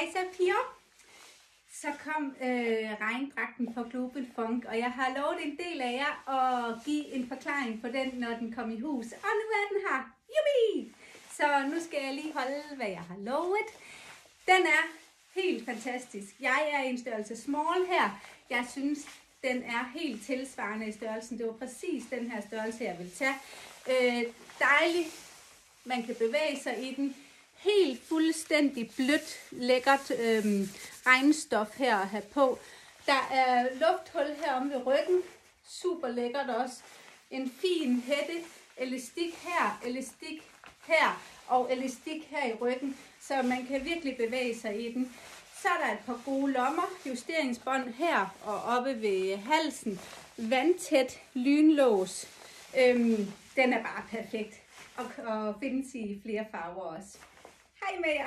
Hej så piger. Så kom øh, regndragten fra Global Funk, og jeg har lovet en del af jer at give en forklaring på den, når den kom i hus. Og nu er den her. Yummy! Så nu skal jeg lige holde, hvad jeg har lovet. Den er helt fantastisk. Jeg er i en størrelse small her. Jeg synes, den er helt tilsvarende i størrelsen. Det var præcis den her størrelse, jeg ville tage. Øh, dejlig. Man kan bevæge sig i den helt fuldstændig blødt, lækkert øh, regnstof her at have på. Der er lufthul her om ved ryggen. Super lækkert også. En fin hætte, elastik her, elastik her og elastik her i ryggen, så man kan virkelig bevæge sig i den. Så er der et par gode lommer, justeringsbånd her og oppe ved halsen. Vandtæt lynlås. Øhm, den er bare perfekt og, og findes i flere farver også. 还有没有？